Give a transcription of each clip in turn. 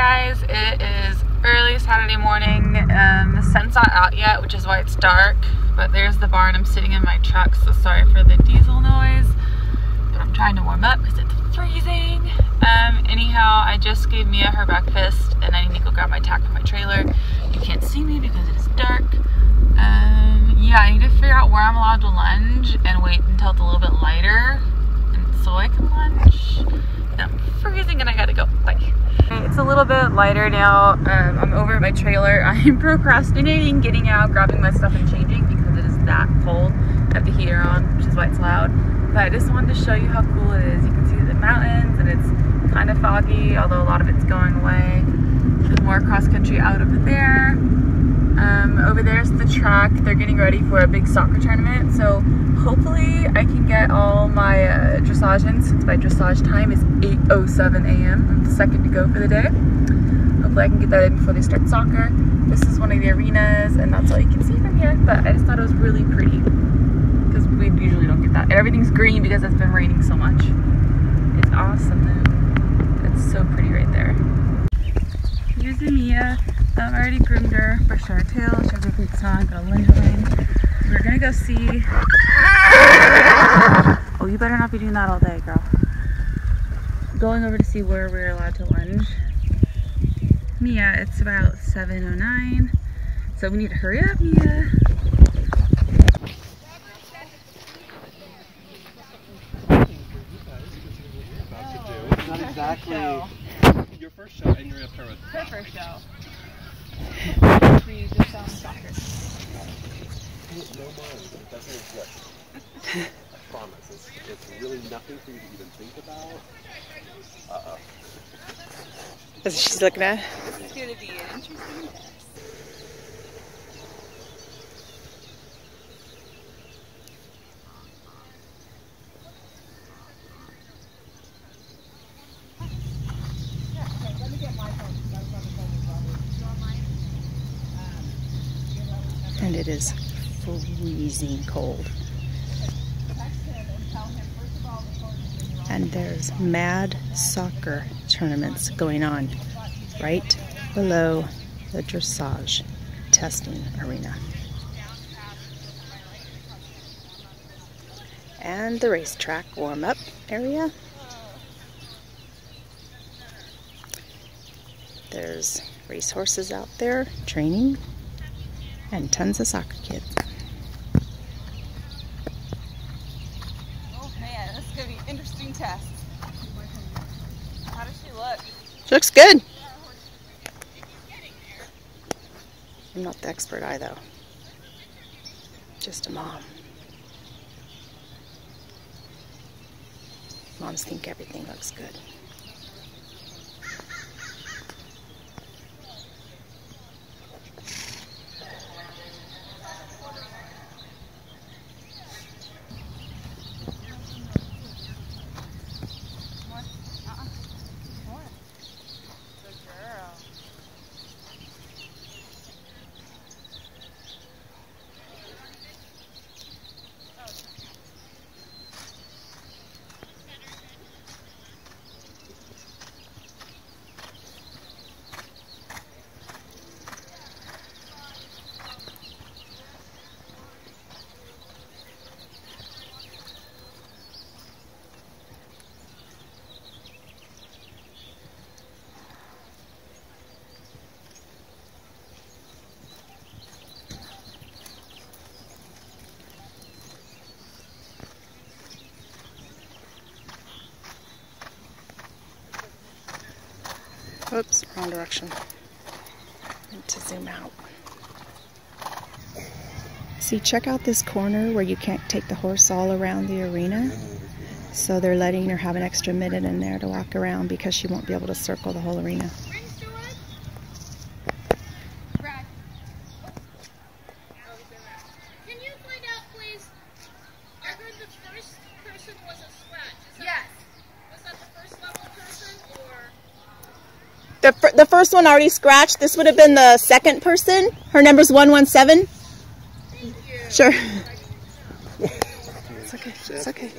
guys, it is early Saturday morning. Um, the sun's not out yet, which is why it's dark. But there's the barn. I'm sitting in my truck, so sorry for the diesel noise. But I'm trying to warm up because it's freezing. Um, anyhow, I just gave Mia her breakfast and I need to go grab my tack from my trailer. You can't see me because it is dark. Um, yeah, I need to figure out where I'm allowed to lunge and wait until it's a little bit lighter so I can lunge. I'm freezing and I gotta go. Bye. It's a little bit lighter now. Um, I'm over at my trailer. I'm procrastinating getting out, grabbing my stuff and changing because it is that cold. I have the heater on, which is why it's loud. But I just wanted to show you how cool it is. You can see the mountains and it's kind of foggy, although a lot of it's going away. There's more cross country out over there. Um, over there's the track. They're getting ready for a big soccer tournament. So hopefully I can get all my uh, dressage in since my dressage time is 8.07 a.m. I'm the second to go for the day. Hopefully I can get that in before they start soccer. This is one of the arenas and that's all you can see from here. But I just thought it was really pretty because we usually don't get that. And everything's green because it's been raining so much. It's awesome though. It's so pretty right there. Here's Mia. I've already groomed her, brushed her tail, shoved her boots on, got a lunge. We're gonna go see. Oh, you better not be doing that all day, girl. Going over to see where we're allowed to lunge. Mia, it's about 7.09. So we need to hurry up, Mia. Not exactly your first show, and you're up there with Her first show. Doesn't exist. I promise. It's, really nothing for you to even think about. What she's looking at. It's gonna be an interesting is freezing cold. And there's mad soccer tournaments going on right below the dressage testing arena. And the racetrack warm up area. There's racehorses out there training and tons of soccer kids. Oh man, this is gonna be interesting test. How does she look? She looks good. I'm not the expert eye though. Just a mom. Moms think everything looks good. Good girl. Oops, wrong direction. To zoom out. See, check out this corner where you can't take the horse all around the arena. So they're letting her have an extra minute in there to walk around because she won't be able to circle the whole arena. first one already scratched. This would have been the second person. Her number's 117. Sure. it's okay. It's okay.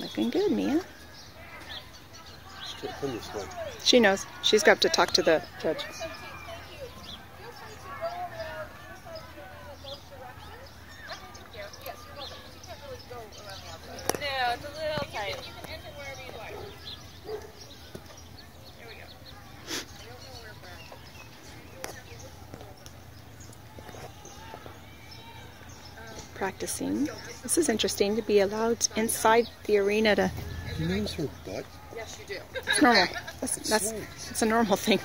Looking good, Mia. She knows. She's got to talk to the judge. Practicing. This is interesting to be allowed inside the arena to. You notice her butt? Yes, you do. It's normal. That's, that's it's a normal thing.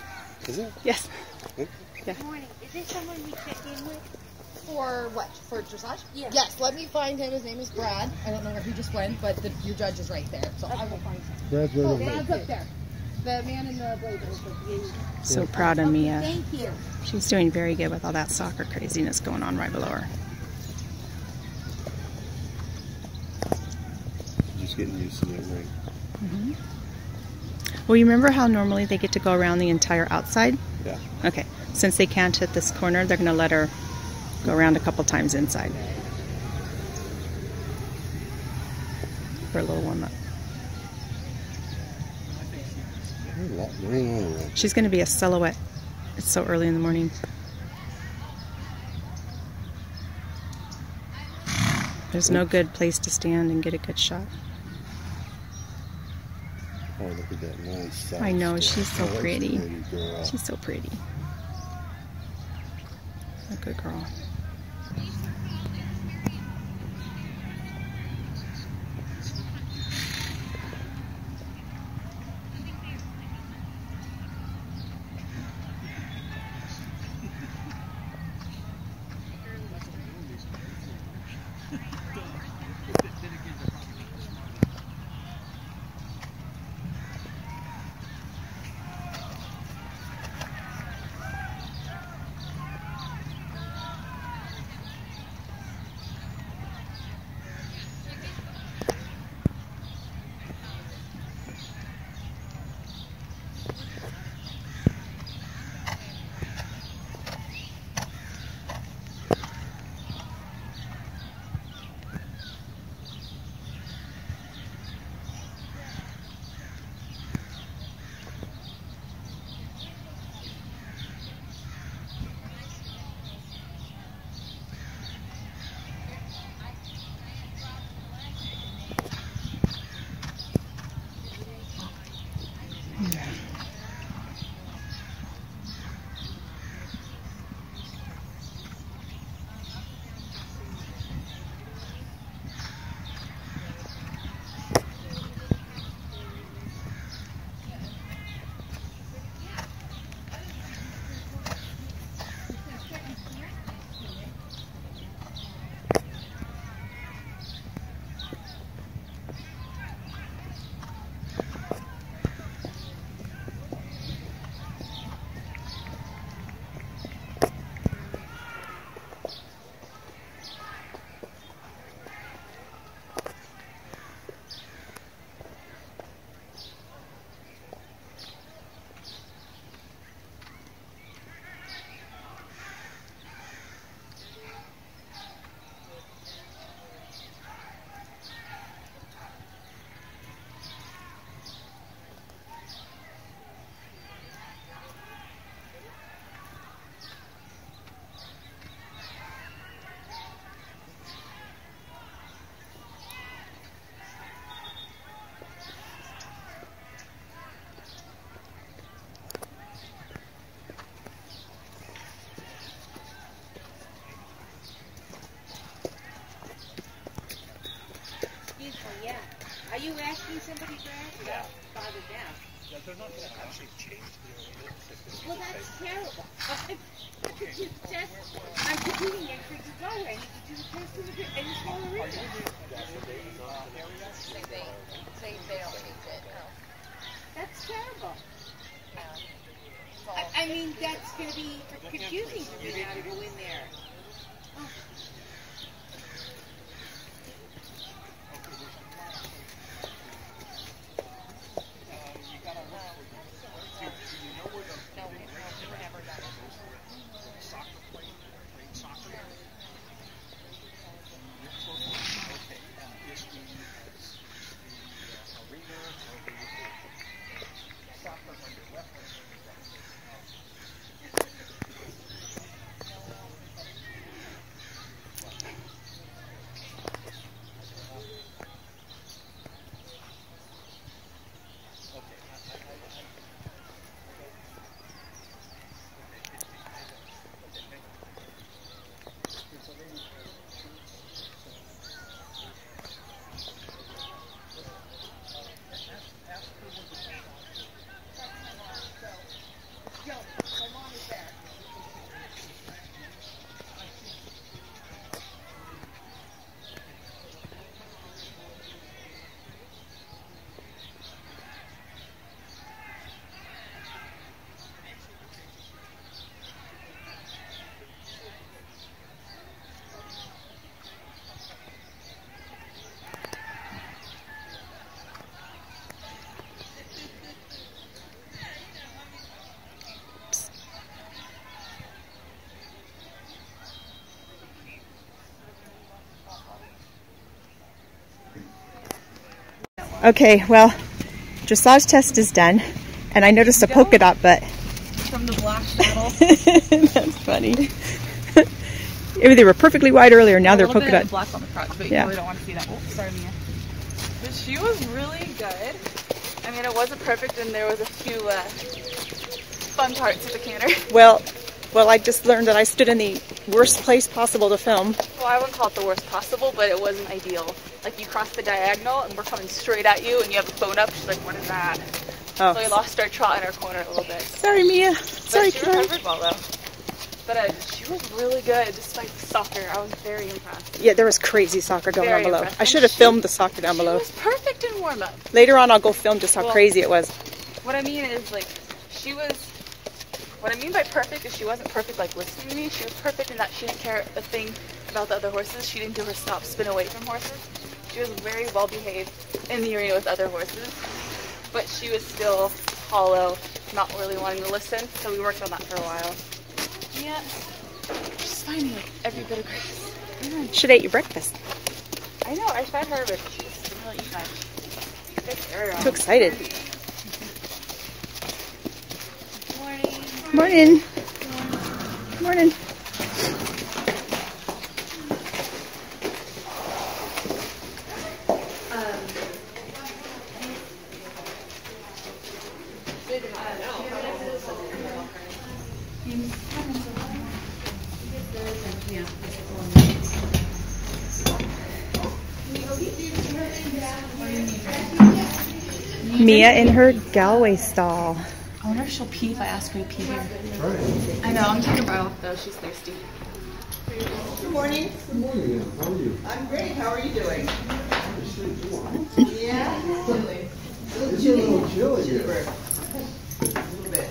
Is it? Yes. Good morning. Is there someone we check in with? For what? For dressage? Yeah. Yes, let me find him. His name is Brad. I don't know where he just went, but the, your judge is right there. So I will find him. Brad's right Oh. Brad's up there. The man in the blazer. So proud of Mia. Uh, Thank you. She's doing very good with all that soccer craziness going on right below her. Getting used to that ring. Mm-hmm. Well, you remember how normally they get to go around the entire outside? Yeah. Okay. Since they can't hit this corner, they're going to let her go around a couple times inside for a little warm up. There's a lot going on around. She's going to be a silhouette. It's so early in the morning. There's no good place to stand and get a good shot. Oh, look at that nice. I know, she's so that's pretty. She's so pretty. A good girl. You asking somebody, Brad? Yeah. Father down. Well, that's terrible. you just, I'm competing next week to go, and you do the test in the, in the small arena. That's terrible. I, I mean, that's gonna be confusing for me now to go in there. Okay, well, dressage test is done, and I noticed a polka dot butt. From the black saddle. That's funny. Maybe they were perfectly white earlier, now a they're polka dot. black on the crotch, but you Yeah. probably don't want to see that. Oh, sorry, Mia. But she was really good. I mean, it wasn't perfect, and there was a few uh, fun parts of the canter. Well, well, I just learned that I stood in the worst place possible to film. Well, I wouldn't call it the worst possible, but it wasn't ideal. Like you cross the diagonal, and we're coming straight at you, and you have a phone up. She's like, "What is that?" Oh, So we lost our trot in our corner a little bit. sorry, Mia. But Sorry, she recovered well though. But uh, she was really good despite the soccer. I was very impressed. Yeah, there was crazy soccer going Very down below. I should have filmed the soccer down She below. was perfect in warm up. Later on, I'll go film just how Well- crazy it was. What I mean is like she was. What I mean by perfect is she wasn't perfect like listening to me. She was perfect in that she didn't care a thing about the other horses. She didn't do her stop spin away from horses. She was very well behaved in the arena with other horses, but she was still hollow, not really wanting to listen. So we worked on that for a while. Yeah, she's finding like every bit of grace. Mm-hmm. Should have ate your breakfast. I know. I fed her, but she just didn't really eat much. Good girl. Too excited. Morning. Morning. Mia in her Galway stall. I if she'll pee if I ask her to pee here. I know, I'm taking her off though. She's thirsty. Good morning. Good morning, how are you? I'm great. How are you doing? Yeah. Chilly. A little chilly. A little chilly here. A little bit.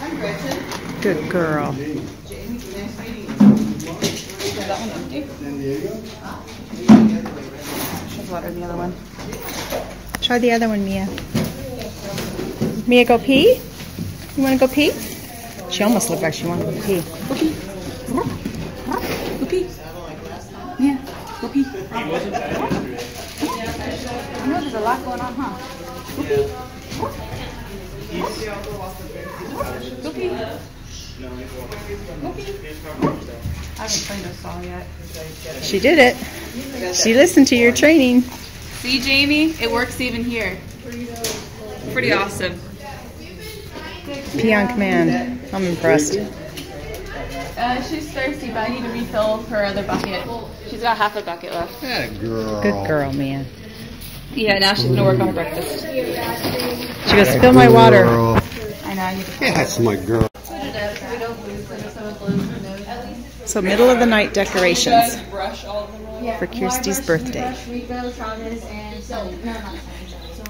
I'm Gretchen. Good girl. Jamie, nice meeting you. Is that one empty? San Diego? There's water the other one. Try the other one, Mia. Mia, go pee? You want to go pee? She almost looked like she wanted to pee. Go pee. Go pee. Yeah, go pee. I know there's a lot going on, huh? Go pee. Go pee. Go pee. I haven't trained us all yet. She did it. She listened to your training. See, Jamie, it works even here. Pretty awesome. Pee on command. I'm impressed. Uh, she's thirsty, but I need to refill her other bucket. She's got half a bucket left. That girl. Good girl, Mia. Yeah, now she's gonna work on her breakfast. She goes, spill my water. Girl. I know, I need to That's my girl. So middle of the night decorations brush all of them. for Kirsty's birthday.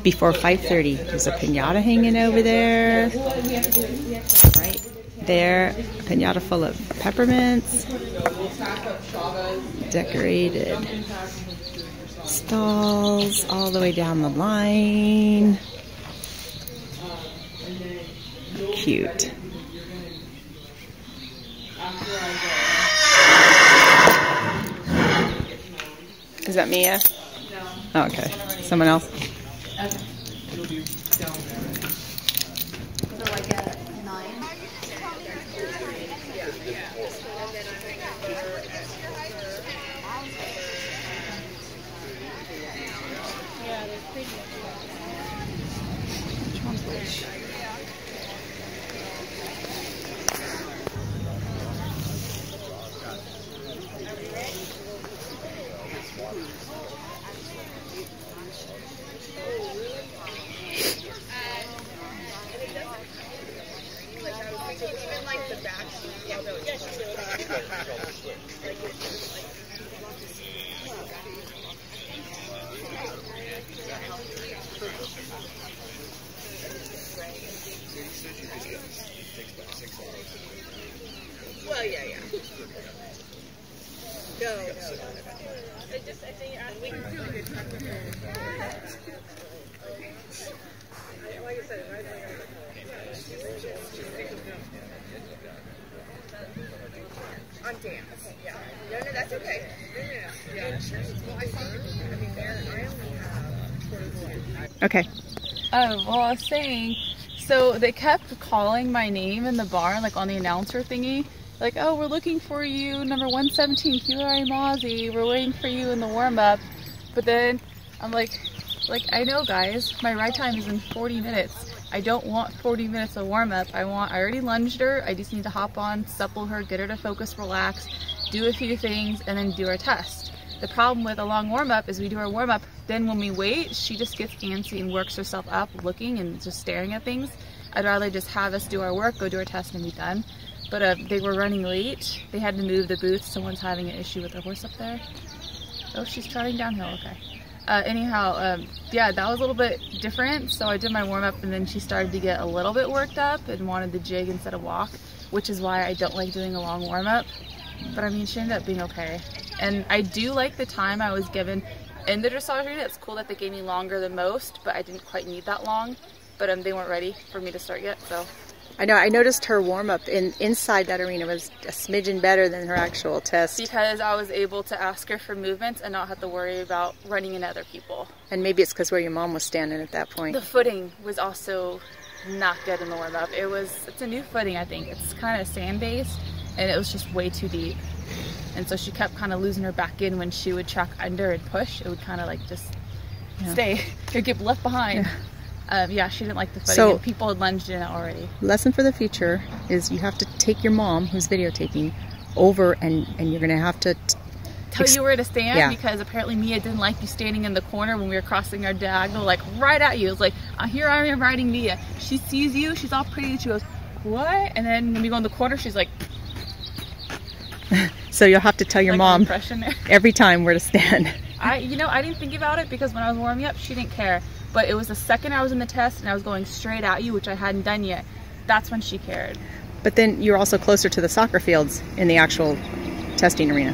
Before 5.30, there's a pinata hanging over there. Right there, a pinata full of peppermints. Decorated stalls all the way down the line. Cute. Is that Mia? No. Oh, okay. Someone else? Okay. It'll be down there. Well, yeah, yeah. No, no. I just, I think, I think it's really good time for. Like I said, right On dance, yeah. No, no, that's okay. No, no, no. Yeah. Well, I saw, I mean, there, I only have Okay. Oh, well, I was saying, so they kept calling my name in the barn, like on the announcer thingy. Like, oh, we're looking for you, number 117, Keelari Mauzy. We're waiting for you in the warm up. But then I'm like, like, I know, guys, my ride time is in 40 minutes. I don't want 40 minutes of warm up. I want, I already lunged her. I just need to hop on, supple her, get her to focus, relax, do a few things, and then do our test. The problem with a long warm up is we do our warm up, then when we wait, she just gets antsy and works herself up looking and just staring at things. I'd rather just have us do our work, go do our test, and be done. But uh, they were running late. They had to move the booth. Someone's having an issue with their horse up there. Oh, she's trotting downhill. Okay. Uh, anyhow, um, yeah, that was a little bit different. So I did my warm up, and then she started to get a little bit worked up and wanted the jig instead of walk, which is why I don't like doing a long warm up. But I mean, she ended up being okay. And I do like the time I was given in the dressage arena. It's cool that they gave me longer than most, but I didn't quite need that long. But um, they weren't ready for me to start yet, so I know. I noticed her warm up in inside that arena was a smidgen better than her actual test. because I was able to ask her for movements and not have to worry about running into other people. And maybe it's because where your mom was standing at that point. The footing was also not good in the warm up. It was it's a new footing I think. It's kind of sand based and it was just way too deep. And so she kept kind of losing her back in when she would track under and push. It would kind of like just stay. It would get left behind. Um, yeah, she didn't like the footing. So- and people had lunged in it already. Lesson for the future is you have to take your mom, who's videotaping, over and and you're gonna have to. Tell you where to stand yeah. because apparently Mia didn't like you standing in the corner when we were crossing our diagonal, like right at you. It's like, uh, here I am riding Mia. She sees you, she's all pretty, she goes, what? And then when we go in the corner, she's like, So you'll have to tell your like mom every time where to stand. I, you know, I didn't think about it because when I was warming up, she didn't care. But it was the second I was in the test and I was going straight at you, which I hadn't done yet. That's when she cared. But then you're also closer to the soccer fields in the actual testing arena.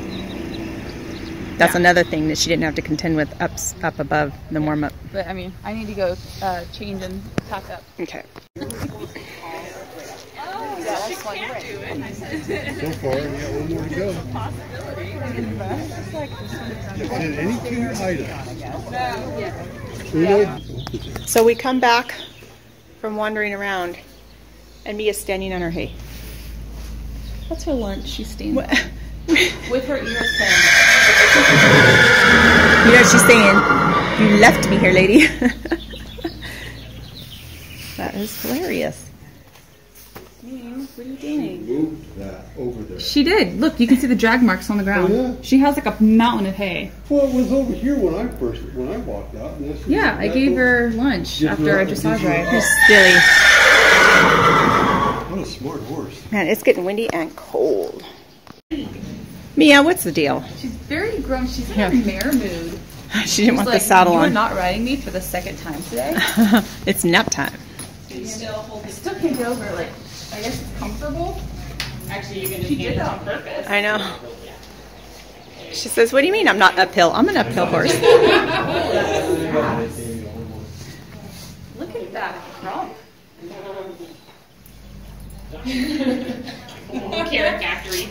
That's Yeah. another thing that she didn't have to contend with up up above the warm up. But I mean, I need to go uh, change and pack up. Okay. So far, we got one more to go. Just in any two items. So we come back from wandering around, and Mia's standing on her hay. What's her lunch? She's standing. With her ears pinned. You know what she's saying? You left me here, lady. that is hilarious. What are you doing? moved that over there. She did. Look, you can see the drag marks on the ground. Oh, yeah? She has like a mountain of hay. Well, it was over here when I first, when I walked out. And that's Yeah, I gave her lunch Did after you- our did dressage you- ride. You're silly. What a smart horse. Man, it's getting windy and cold. Mia, what's the deal? She's very grown. She's in Yeah. a mare mood. She didn't She's want like, the saddle you are on. not riding me for the second time today. it's nap time. I still can't get over like I it's comfortable. Actually, you can. She did that on purpose. I know. She says, "What do you mean I'm not uphill? I'm an uphill horse." Look at that crump. Carrot Factory.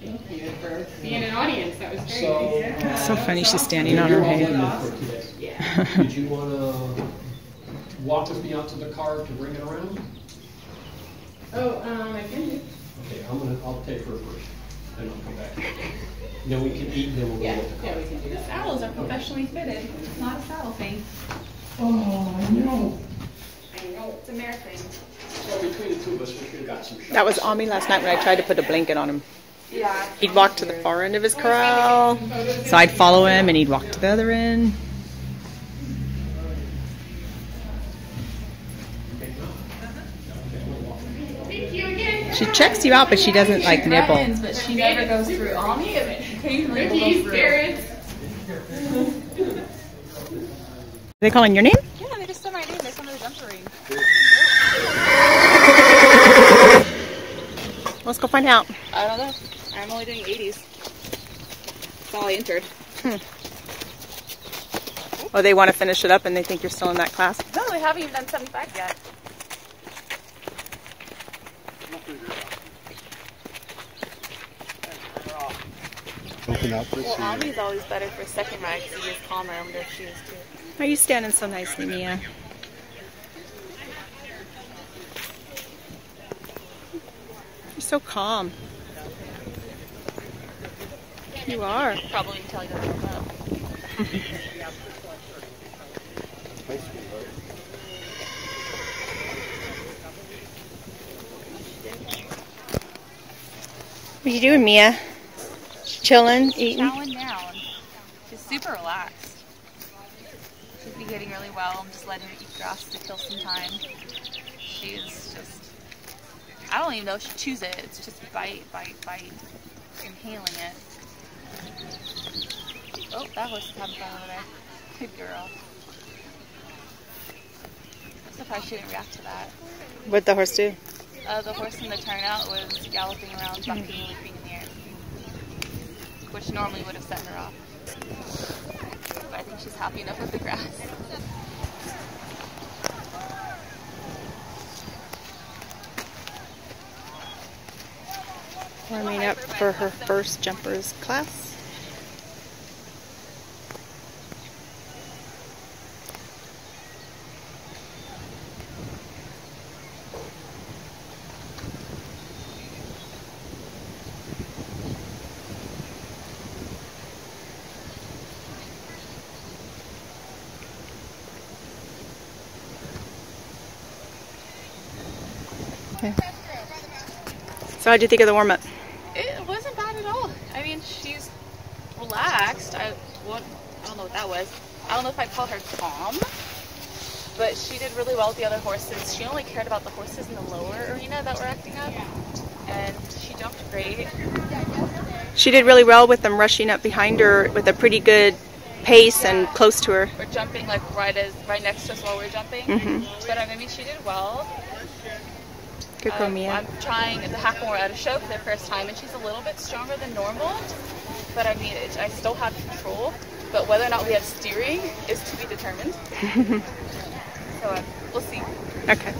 Thank you for being an audience. That was very nice. so funny. She's standing on her hay. Did you want to walk with me out to the car to bring it around? Oh, um, I can do. Okay, I'm gonna, I'll take her first, then I'll come back. Then we can eat, then we'll go Yeah, with the car. yeah, we can do The that. saddles are professionally fitted. It's not a saddle thing. Oh, no. I know it's a mare thing. Well, between the two of us, we should have got some shots. That was on me last night when I tried to put a blanket on him. Yeah. He'd walk to the far end of his corral, so I'd follow him, and he'd walk to the other end. Thank you again. She checks you out, but she doesn't like nibble. But she never goes through. all Ami occasionally will go Cookies, through. carrots. Are they calling your name? Yeah, they just said my name. They said the jumper ring. Let's go find out. I don't know. I'm only doing 80s. That's all I entered. Hmm. Oh, they want to finish it up, and they think you're still in that class. No, they haven't even done 75 yet. Open up Well, see. Ami's always better for second ride because he is calmer. I wonder she is too. Why are you standing so nicely, Mia? You're so calm. You are. Probably until he doesn't warm up. Hi, sweetheart. What are you doing, Mia? Chilling, eating? Chowing down. She's super relaxed. She's behaving really well. I'm just letting her eat grass to kill some time. She's just. I don't even know if she chews it. It's just bite, bite, bite. Inhaling it. Oh, that horse is having fun over there. Good girl. I'm surprised she didn't react to that. What'd the horse do? Uh, the horse in the turnout was galloping around, bucking, leaping in the air, which normally would have set her off. But I think she's happy enough with the grass. Warming up for her first jumpers class. So how'd you think of the warm up? It wasn't bad at all. I mean, she's relaxed. I, what, I don't know what that was. I don't know if I'd call her calm, but she did really well with the other horses. She only cared about the horses in the lower arena that were acting up, and she jumped great. She did really well with them rushing up behind her with a pretty good pace and close to her. We're jumping like right as right next to us while we're jumping. Mhm. But I mean, she did well. Good Um. I'm trying to hack more at a show for the first time, and she's a little bit stronger than normal. But I mean, it, I still have control. But whether or not we have steering is to be determined. so uh, we'll see. Okay.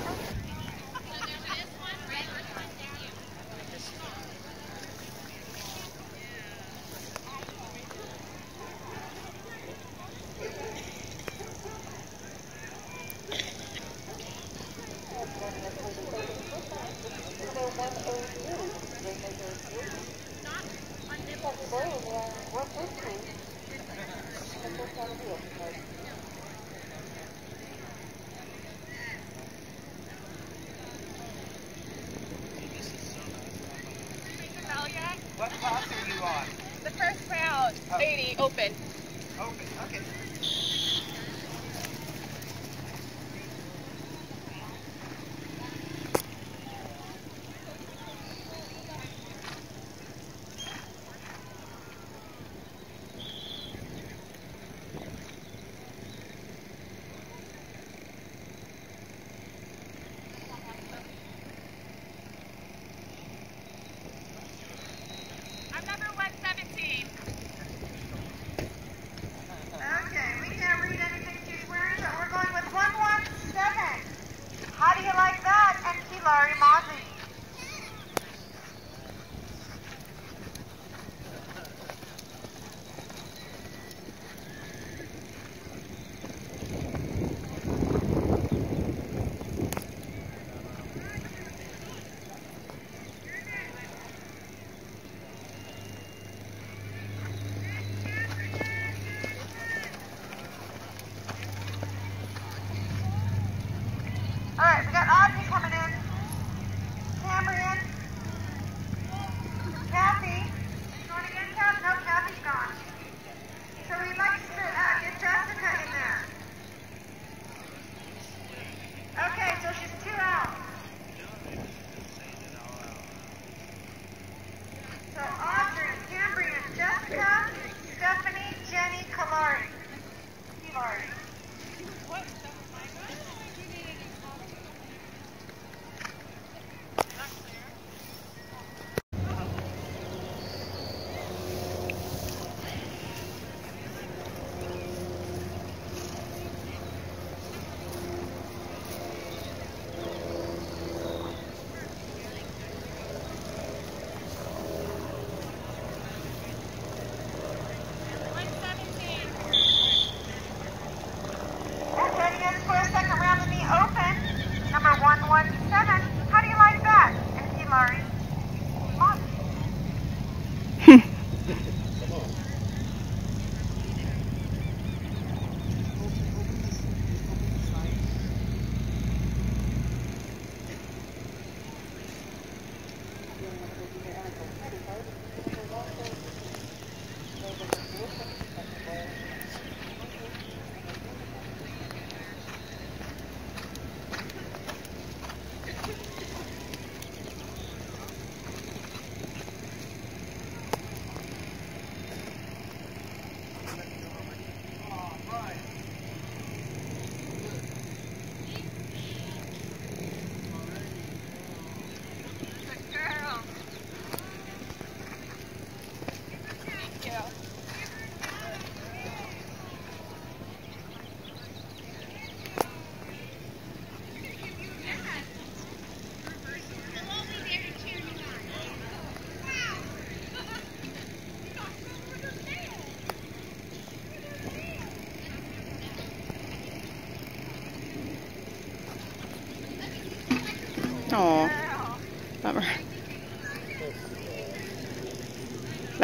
one.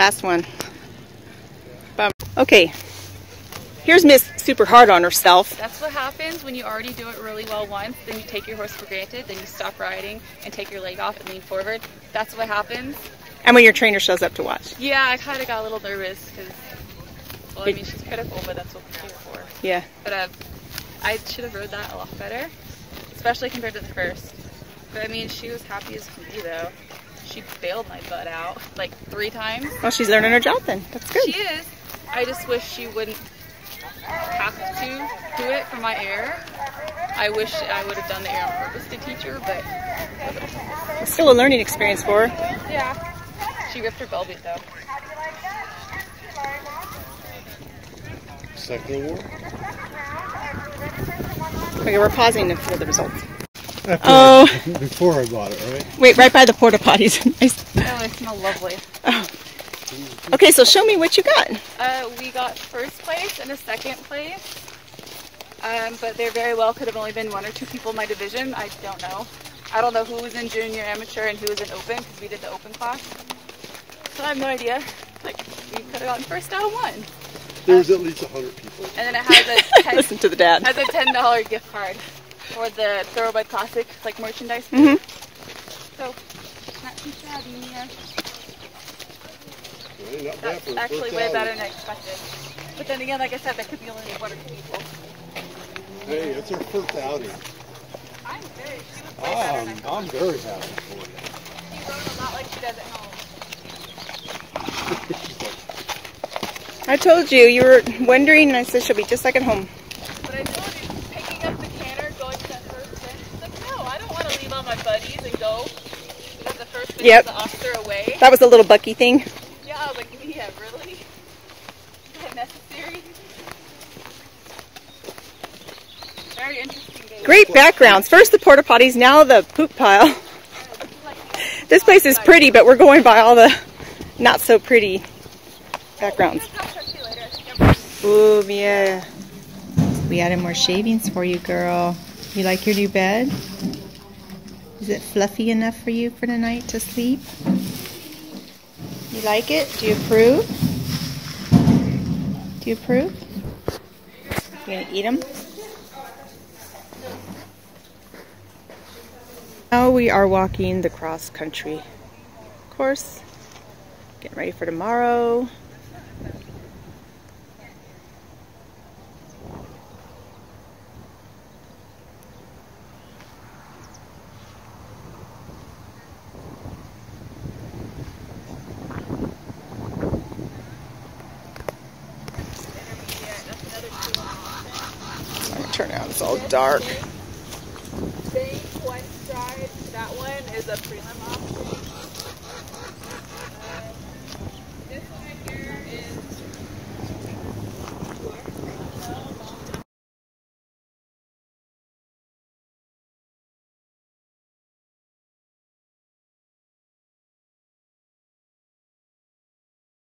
Last one. Bummer. Okay. Here's Miss super hard on herself. That's what happens when you already do it really well once, then you take your horse for granted, then you stop riding and take your leg off and lean forward. That's what happens. And when your trainer shows up to watch. Yeah, I kind of got a little nervous because, well, I mean, she's critical, but that's what we're here for. Yeah. But uh, I should have rode that a lot better, especially compared to the first. But I mean, she was happy as can be though. She bailed my butt out like three times. Well, she's learning her job then. That's good. She is. I just wish she wouldn't have to do it for my air. I wish I would have done the air on purpose to teach her, but It's still a learning experience for her. yeah. She ripped her bell boot though. Second war? Okay, we're pausing for the results. After Oh. I, before I bought it, right? Wait, right by the porta potties. Oh, they smell lovely. Oh. Okay, so show me what you got. Uh, we got first place and a second place. Um, but there very well could have only been one or two people in my division. I don't know. I don't know who was in junior amateur and who was in open because we did the open class. So I have no idea. Like, we could have gotten first out of one. There's at least a hundred people. And then it has a ten, Listen to the dad. has a ten dollar gift card for the Thoroughbred Classic like merchandise. Mhm. So not too shabby. Yeah. Well, not That's actually way outing. better than I expected. But then again, like I said, that could be only one or two people. Hey, it's our first outing. I'm very. She was way better I'm, than I I'm very happy for you. She rode a lot like she does at home. I told you, you were wondering, and I said she'll be just like at home. But I told you, picking up the canter, going to that first fence. She's like, no, I don't want to leave all my buddies and go. Because the first fence Yep. is the officer away. That was the little Bucky thing. Yeah, I was like, yeah, really? Is that necessary? Very interesting day. Great backgrounds. First the porta potties, now the poop pile. This place is pretty, but we're going by all the not so pretty backgrounds. Ooh, yeah. We added more shavings for you, girl. You like your new bed? Is it fluffy enough for you for tonight to sleep? You like it? Do you approve? Do you approve? You gonna eat them? Now we are walking the cross country course. Getting ready for tomorrow. Turn out, it's all dark.